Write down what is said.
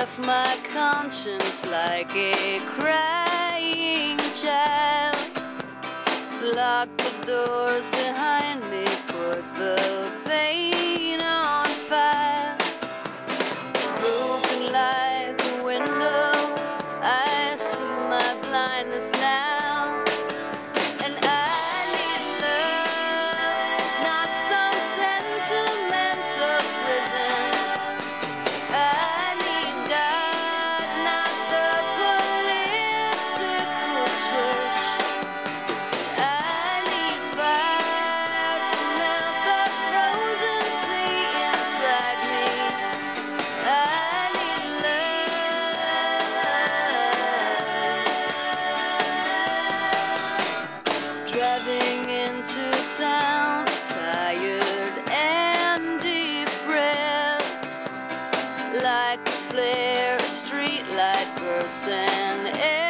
left my conscience like a crying child. Locked the doors behind me, put the pain. person.